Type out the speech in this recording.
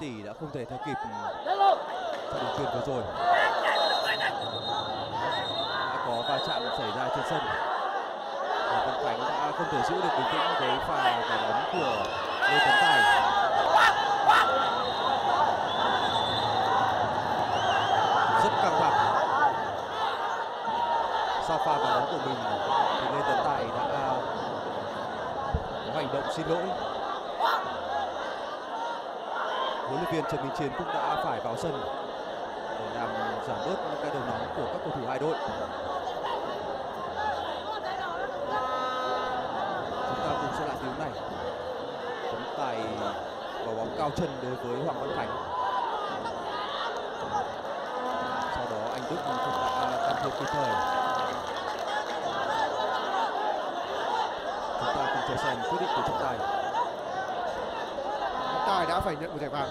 tỷ đã không thể theo kịp trong đường truyền vừa rồi. Đã có va chạm xảy ra trên sân. Và Văn Khánh đã không thể giữ được bình tĩnh với pha quả bóng của Lê Tấn Tài. Rất căng thẳng. Sau pha quả bóng của mình thì Lê Tấn Tài đã có hành động xin lỗi huấn luyện viên Trần Minh Chiến cũng đã phải vào sân để làm giảm bớt những cái đầu nóng của các cầu thủ hai đội. Chúng ta cùng xem lại tình huống này. Tấn tài vào bóng cao chân đối với Hoàng Văn Khánh. Sau đó anh Đức cũng đã can thiệp kịp thời. Chúng ta cùng chờ xem quyết định của trọng tài tài đã phải nhận một thẻ vàng.